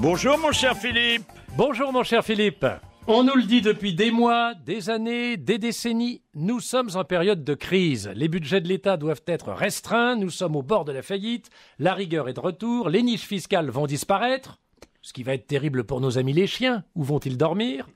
Bonjour mon cher Philippe. Bonjour mon cher Philippe. On nous le dit depuis des mois, des années, des décennies, nous sommes en période de crise. Les budgets de l'État doivent être restreints, nous sommes au bord de la faillite, la rigueur est de retour, les niches fiscales vont disparaître, ce qui va être terrible pour nos amis les chiens. Où vont-ils dormir?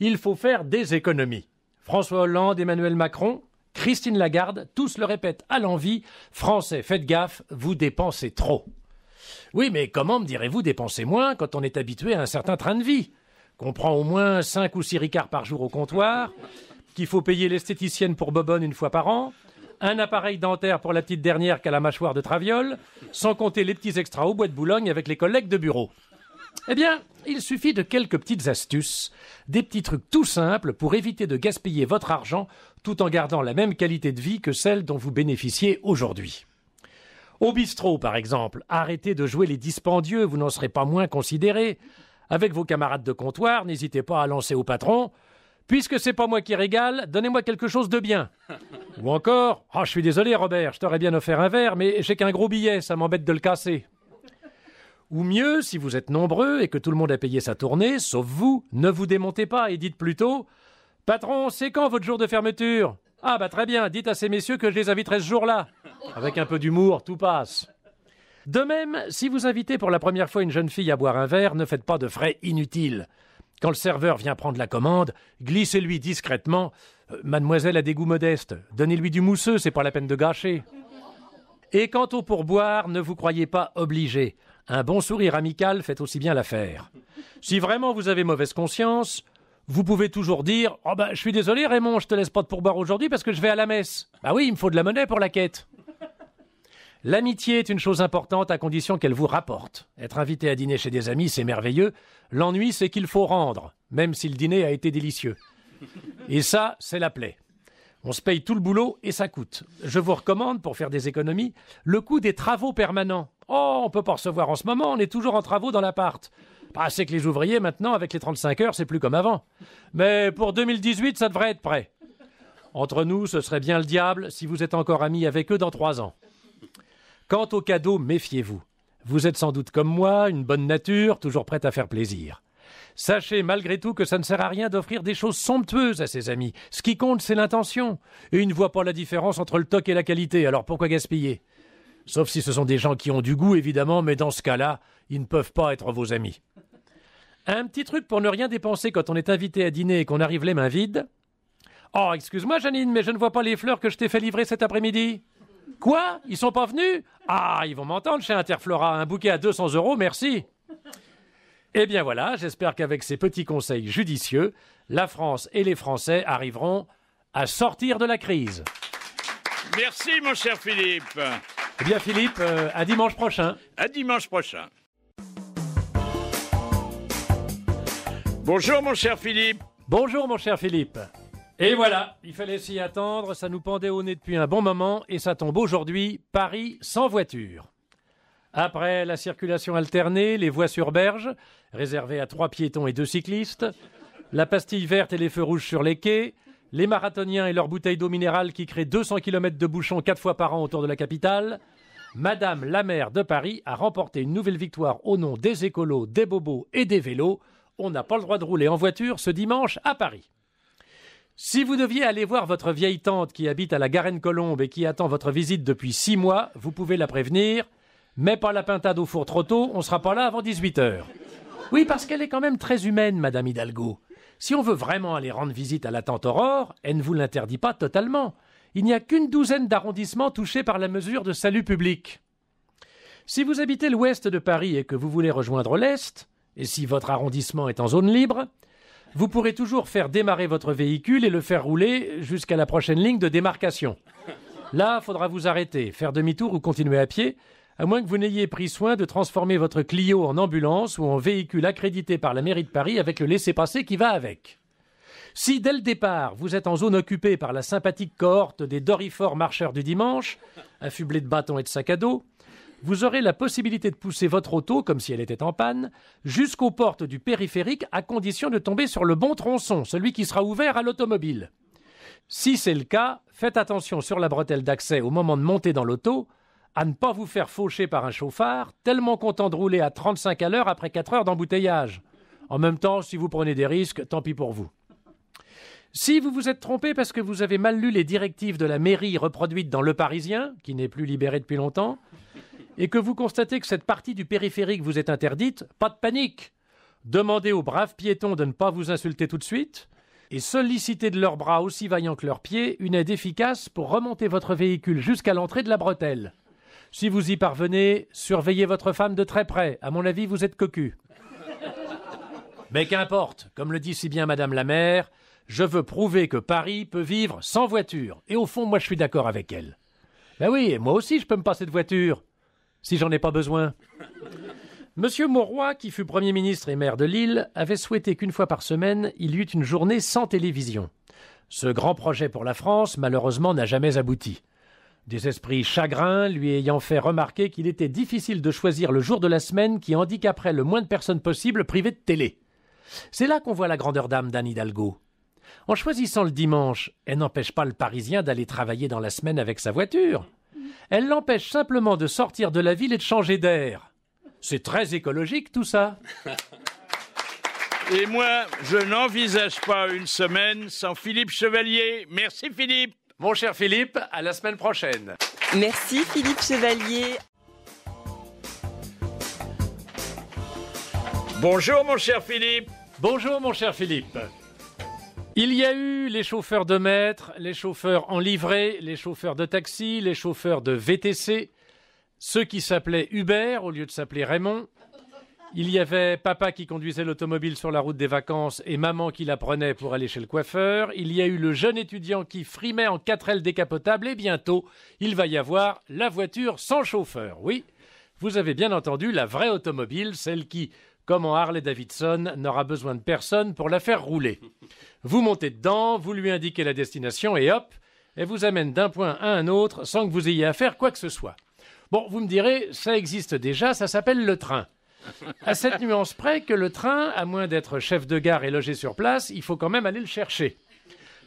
Il faut faire des économies. François Hollande, Emmanuel Macron, Christine Lagarde, tous le répètent à l'envi, Français, faites gaffe, vous dépensez trop. Oui, mais comment me direz-vous dépenser moins quand on est habitué à un certain train de vie? Qu'on prend au moins 5 ou 6 ricards par jour au comptoir, qu'il faut payer l'esthéticienne pour Bobonne une fois par an, un appareil dentaire pour la petite dernière qu'à la mâchoire de Traviole, sans compter les petits extras au bois de Boulogne avec les collègues de bureau. Eh bien, il suffit de quelques petites astuces, des petits trucs tout simples pour éviter de gaspiller votre argent tout en gardant la même qualité de vie que celle dont vous bénéficiez aujourd'hui. Au bistrot, par exemple, arrêtez de jouer les dispendieux, vous n'en serez pas moins considérés. Avec vos camarades de comptoir, n'hésitez pas à lancer au patron Puisque c'est pas moi qui régale, donnez-moi quelque chose de bien. Ou encore Oh, je suis désolé, Robert, je t'aurais bien offert un verre, mais j'ai qu'un gros billet, ça m'embête de le casser. Ou mieux, si vous êtes nombreux et que tout le monde a payé sa tournée, sauf vous, ne vous démontez pas et dites plutôt Patron, c'est quand votre jour de fermeture? Ah, bah très bien, dites à ces messieurs que je les inviterai ce jour-là. Avec un peu d'humour, tout passe. De même, si vous invitez pour la première fois une jeune fille à boire un verre, ne faites pas de frais inutiles. Quand le serveur vient prendre la commande, glissez-lui discrètement euh, Mademoiselle a des goûts modestes, donnez-lui du mousseux, c'est pas la peine de gâcher. Et quant au pourboire, ne vous croyez pas obligé. Un bon sourire amical fait aussi bien l'affaire. Si vraiment vous avez mauvaise conscience, vous pouvez toujours dire Oh ben, je suis désolé, Raymond, je te laisse pas de pourboire aujourd'hui parce que je vais à la messe. Bah oui, il me faut de la monnaie pour la quête. L'amitié est une chose importante à condition qu'elle vous rapporte. Être invité à dîner chez des amis, c'est merveilleux. L'ennui, c'est qu'il faut rendre, même si le dîner a été délicieux. Et ça, c'est la plaie. On se paye tout le boulot et ça coûte. Je vous recommande, pour faire des économies, le coût des travaux permanents. Oh, on peut pas recevoir en ce moment, on est toujours en travaux dans l'appart. Bah, c'est que les ouvriers, maintenant, avec les 35 heures, c'est plus comme avant. Mais pour 2018, ça devrait être prêt. Entre nous, ce serait bien le diable si vous êtes encore amis avec eux dans trois ans. Quant aux cadeaux, méfiez-vous. Vous êtes sans doute comme moi, une bonne nature, toujours prête à faire plaisir. Sachez malgré tout que ça ne sert à rien d'offrir des choses somptueuses à ses amis. Ce qui compte, c'est l'intention. Et ne voient pas la différence entre le toc et la qualité, alors pourquoi gaspiller? Sauf si ce sont des gens qui ont du goût, évidemment, mais dans ce cas-là, ils ne peuvent pas être vos amis. Un petit truc pour ne rien dépenser quand on est invité à dîner et qu'on arrive les mains vides. Oh, excuse-moi, Janine, mais je ne vois pas les fleurs que je t'ai fait livrer cet après-midi. Quoi? Ils sont pas venus? Ah, ils vont m'entendre chez Interflora. Un bouquet à 200 euros, merci. Eh bien voilà, j'espère qu'avec ces petits conseils judicieux, la France et les Français arriveront à sortir de la crise. Merci mon cher Philippe. Eh bien Philippe, euh, à dimanche prochain. À dimanche prochain. Bonjour mon cher Philippe. Bonjour mon cher Philippe. Et voilà, il fallait s'y attendre, ça nous pendait au nez depuis un bon moment et ça tombe aujourd'hui, Paris sans voiture. Après la circulation alternée, les voies sur berge, réservées à trois piétons et deux cyclistes, la pastille verte et les feux rouges sur les quais, les marathoniens et leurs bouteilles d'eau minérale qui créent 200 km de bouchons quatre fois par an autour de la capitale, Madame la maire de Paris a remporté une nouvelle victoire au nom des écolos, des bobos et des vélos. On n'a pas le droit de rouler en voiture ce dimanche à Paris. Si vous deviez aller voir votre vieille tante qui habite à la Garenne-Colombe et qui attend votre visite depuis six mois, vous pouvez la prévenir. Mais pas la pintade au four trop tôt, on sera pas là avant 18 heures. Oui, parce qu'elle est quand même très humaine, Madame Hidalgo. Si on veut vraiment aller rendre visite à la Aurore, elle ne vous l'interdit pas totalement. Il n'y a qu'une douzaine d'arrondissements touchés par la mesure de salut public. Si vous habitez l'ouest de Paris et que vous voulez rejoindre l'est, et si votre arrondissement est en zone libre, vous pourrez toujours faire démarrer votre véhicule et le faire rouler jusqu'à la prochaine ligne de démarcation. Là, faudra vous arrêter, faire demi-tour ou continuer à pied, à moins que vous n'ayez pris soin de transformer votre Clio en ambulance ou en véhicule accrédité par la mairie de Paris avec le laissez-passer qui va avec. Si dès le départ vous êtes en zone occupée par la sympathique cohorte des dorifores marcheurs du dimanche, affublés de bâtons et de sacs à dos, vous aurez la possibilité de pousser votre auto, comme si elle était en panne, jusqu'aux portes du périphérique à condition de tomber sur le bon tronçon, celui qui sera ouvert à l'automobile. Si c'est le cas, faites attention sur la bretelle d'accès au moment de monter dans l'auto, à ne pas vous faire faucher par un chauffard, tellement content de rouler à 35 à l'heure après 4 heures d'embouteillage. En même temps, si vous prenez des risques, tant pis pour vous. Si vous vous êtes trompé parce que vous avez mal lu les directives de la mairie reproduites dans Le Parisien, qui n'est plus libéré depuis longtemps, et que vous constatez que cette partie du périphérique vous est interdite, pas de panique. Demandez aux braves piétons de ne pas vous insulter tout de suite, et sollicitez de leurs bras aussi vaillants que leurs pieds une aide efficace pour remonter votre véhicule jusqu'à l'entrée de la bretelle. Si vous y parvenez, surveillez votre femme de très près. À mon avis, vous êtes cocu. Mais qu'importe, comme le dit si bien Madame la maire, je veux prouver que Paris peut vivre sans voiture. Et au fond, moi, je suis d'accord avec elle. Ben oui, et moi aussi, je peux me passer de voiture, si j'en ai pas besoin. Monsieur Mauroy, qui fut Premier ministre et maire de Lille, avait souhaité qu'une fois par semaine, il y eût une journée sans télévision. Ce grand projet pour la France, malheureusement, n'a jamais abouti. Des esprits chagrins lui ayant fait remarquer qu'il était difficile de choisir le jour de la semaine qui handicaperait le moins de personnes possible privées de télé. C'est là qu'on voit la grandeur d'âme d'Anne Hidalgo. En choisissant le dimanche, elle n'empêche pas le Parisien d'aller travailler dans la semaine avec sa voiture. Elle l'empêche simplement de sortir de la ville et de changer d'air. C'est très écologique tout ça. Et moi, je n'envisage pas une semaine sans Philippe Chevalier. Merci Philippe. Mon cher Philippe, à la semaine prochaine. Merci Philippe Chevalier. Bonjour mon cher Philippe. Bonjour mon cher Philippe. Il y a eu les chauffeurs de maître, les chauffeurs en livrée, les chauffeurs de taxi, les chauffeurs de VTC, ceux qui s'appelaient Hubert au lieu de s'appeler Raymond. Il y avait papa qui conduisait l'automobile sur la route des vacances et maman qui la prenait pour aller chez le coiffeur. Il y a eu le jeune étudiant qui frimait en 4L décapotable et bientôt, il va y avoir la voiture sans chauffeur. Oui, vous avez bien entendu la vraie automobile, celle qui, comme en Harley Davidson, n'aura besoin de personne pour la faire rouler. Vous montez dedans, vous lui indiquez la destination et hop, elle vous amène d'un point à un autre sans que vous ayez à faire quoi que ce soit. Bon, vous me direz, ça existe déjà, ça s'appelle le train. À cette nuance près que le train, à moins d'être chef de gare et logé sur place, il faut quand même aller le chercher.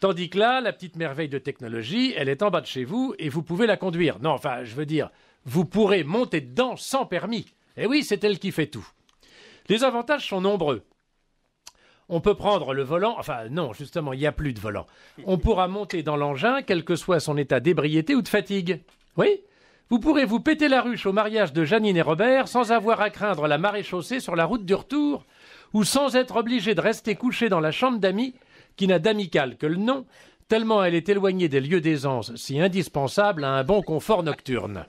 Tandis que là, la petite merveille de technologie, elle est en bas de chez vous et vous pouvez la conduire. Non, enfin, je veux dire, vous pourrez monter dedans sans permis. Et oui, c'est elle qui fait tout. Les avantages sont nombreux. On peut prendre le volant, enfin non, justement, il n'y a plus de volant. On pourra monter dans l'engin, quel que soit son état d'ébriété ou de fatigue. Oui? Vous pourrez vous péter la ruche au mariage de Janine et Robert sans avoir à craindre la marée chaussée sur la route du retour, ou sans être obligé de rester couché dans la chambre d'amis, qui n'a d'amical que le nom, tellement elle est éloignée des lieux d'aisance si indispensables à un bon confort nocturne.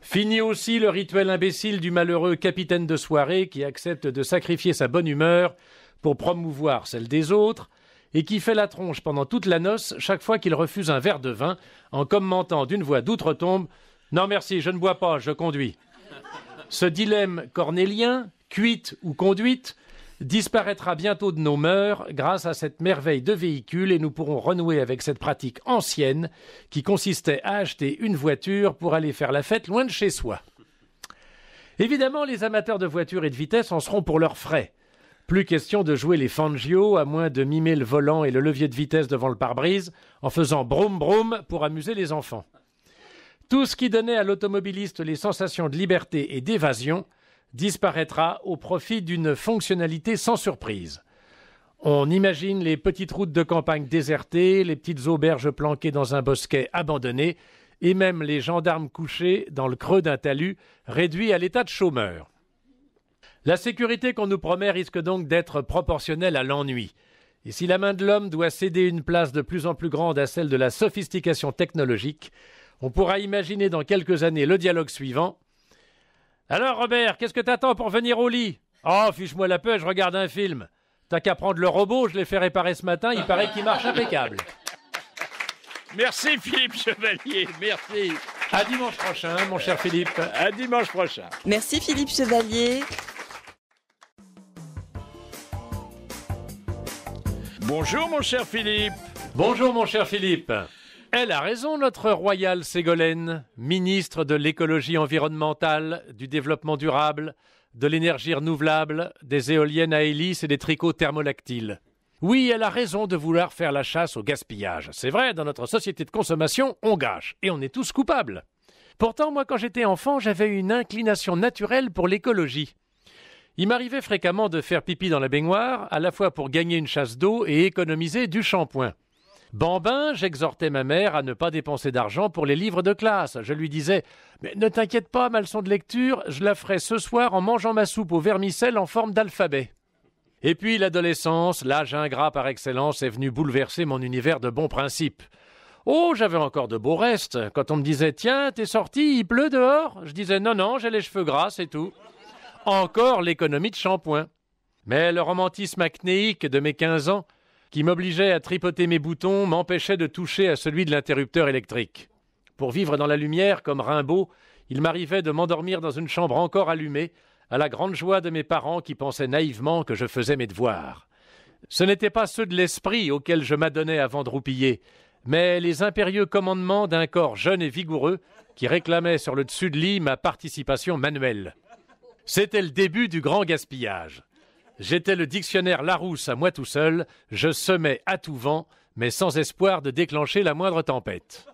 Fini aussi le rituel imbécile du malheureux capitaine de soirée qui accepte de sacrifier sa bonne humeur pour promouvoir celle des autres, et qui fait la tronche pendant toute la noce chaque fois qu'il refuse un verre de vin, en commentant d'une voix d'outre-tombe Non merci, je ne bois pas, je conduis. Ce dilemme cornélien, cuite ou conduite, disparaîtra bientôt de nos mœurs grâce à cette merveille de véhicule et nous pourrons renouer avec cette pratique ancienne qui consistait à acheter une voiture pour aller faire la fête loin de chez soi. Évidemment, les amateurs de voitures et de vitesse en seront pour leurs frais. Plus question de jouer les Fangio à moins de mimer le volant et le levier de vitesse devant le pare-brise en faisant broum broum pour amuser les enfants. Tout ce qui donnait à l'automobiliste les sensations de liberté et d'évasion disparaîtra au profit d'une fonctionnalité sans surprise. On imagine les petites routes de campagne désertées, les petites auberges planquées dans un bosquet abandonné, et même les gendarmes couchés dans le creux d'un talus, réduits à l'état de chômeurs. La sécurité qu'on nous promet risque donc d'être proportionnelle à l'ennui. Et si la main de l'homme doit céder une place de plus en plus grande à celle de la sophistication technologique, on pourra imaginer dans quelques années le dialogue suivant. Alors, Robert, qu'est-ce que t'attends pour venir au lit? Oh, fiche-moi la paix, je regarde un film. T'as qu'à prendre le robot, je l'ai fait réparer ce matin, il paraît qu'il marche impeccable. Merci Philippe Chevalier, merci. À dimanche prochain, mon cher Philippe. À dimanche prochain. Merci Philippe Chevalier. Bonjour mon cher Philippe. Bonjour, mon cher Philippe. Elle a raison, notre royale Ségolène, ministre de l'écologie environnementale, du développement durable, de l'énergie renouvelable, des éoliennes à hélice et des tricots thermolactiles. Oui, elle a raison de vouloir faire la chasse au gaspillage. C'est vrai, dans notre société de consommation, on gâche, et on est tous coupables. Pourtant, moi, quand j'étais enfant, j'avais une inclination naturelle pour l'écologie. Il m'arrivait fréquemment de faire pipi dans la baignoire, à la fois pour gagner une chasse d'eau et économiser du shampoing. Bambin, j'exhortais ma mère à ne pas dépenser d'argent pour les livres de classe. Je lui disais Mais ne t'inquiète pas, ma leçon de lecture, je la ferai ce soir en mangeant ma soupe au vermicelle en forme d'alphabet. Et puis l'adolescence, l'âge ingrat par excellence, est venu bouleverser mon univers de bons principes. Oh, j'avais encore de beaux restes. Quand on me disait Tiens, t'es sorti, il pleut dehors Je disais Non, non, j'ai les cheveux gras, c'est tout. Encore l'économie de shampoing. Mais le romantisme acnéique de mes quinze ans qui m'obligeait à tripoter mes boutons m'empêchait de toucher à celui de l'interrupteur électrique. Pour vivre dans la lumière comme Rimbaud, il m'arrivait de m'endormir dans une chambre encore allumée, à la grande joie de mes parents qui pensaient naïvement que je faisais mes devoirs. Ce n'étaient pas ceux de l'esprit auxquels je m'adonnais avant de roupiller, mais les impérieux commandements d'un corps jeune et vigoureux qui réclamait sur le dessus de lit ma participation manuelle. C'était le début du grand gaspillage. J'étais le dictionnaire Larousse à moi tout seul, je semais à tout vent, mais sans espoir de déclencher la moindre tempête.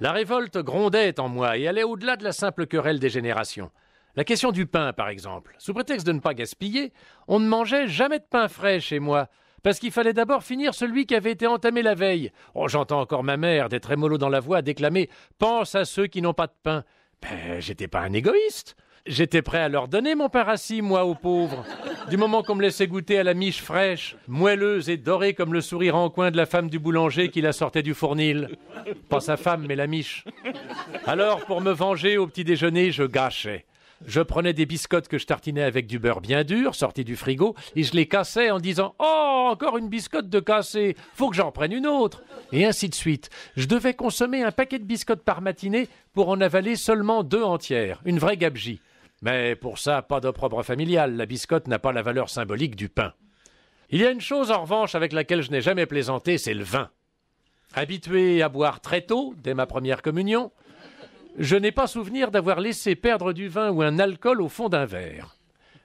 La révolte grondait en moi et allait au-delà de la simple querelle des générations. La question du pain, par exemple. Sous prétexte de ne pas gaspiller, on ne mangeait jamais de pain frais chez moi, parce qu'il fallait d'abord finir celui qui avait été entamé la veille. Oh, j'entends encore ma mère, des trémolos dans la voix, déclamer Pense à ceux qui n'ont pas de pain. Ben, j'étais pas un égoïste. J'étais prêt à leur donner mon pain rassis, moi, aux pauvres. Du moment qu'on me laissait goûter à la miche fraîche, moelleuse et dorée comme le sourire en coin de la femme du boulanger qui la sortait du fournil. Pas sa femme, mais la miche. Alors, pour me venger au petit déjeuner, je gâchais. Je prenais des biscottes que je tartinais avec du beurre bien dur, sorti du frigo, et je les cassais en disant Oh, encore une biscotte de cassée, faut que j'en prenne une autre. Et ainsi de suite. Je devais consommer un paquet de biscottes par matinée pour en avaler seulement deux entières, une vraie gabegie. Mais pour ça, pas d'opprobre familial, la biscotte n'a pas la valeur symbolique du pain. Il y a une chose en revanche avec laquelle je n'ai jamais plaisanté, c'est le vin. Habitué à boire très tôt, dès ma première communion, je n'ai pas souvenir d'avoir laissé perdre du vin ou un alcool au fond d'un verre.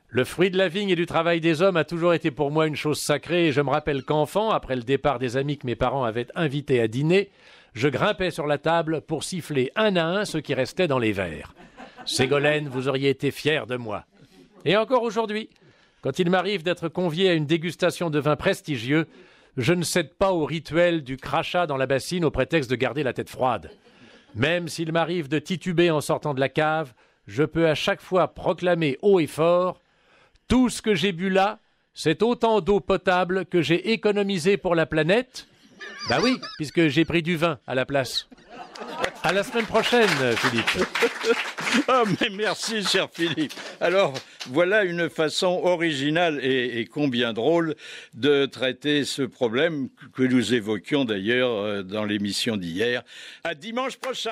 Le fruit de la vigne et du travail des hommes a toujours été pour moi une chose sacrée, et je me rappelle qu'enfant, après le départ des amis que mes parents avaient invités à dîner, je grimpais sur la table pour siffler un à un ce qui restait dans les verres. Ségolène, vous auriez été fier de moi. Et encore aujourd'hui, quand il m'arrive d'être convié à une dégustation de vin prestigieux, je ne cède pas au rituel du crachat dans la bassine au prétexte de garder la tête froide. Même s'il m'arrive de tituber en sortant de la cave, je peux à chaque fois proclamer haut et fort Tout ce que j'ai bu là, c'est autant d'eau potable que j'ai économisé pour la planète. Bah oui, puisque j'ai pris du vin à la place. À la semaine prochaine, Philippe. oh, mais merci, cher Philippe. Alors, voilà une façon originale et, et, combien drôle de traiter ce problème que nous évoquions d'ailleurs euh, dans l'émission d'hier. À dimanche prochain.